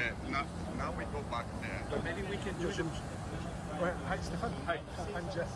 Uh, now, now we go back there. But maybe we can do some. Hi Stefan. Hi. I'm Jess.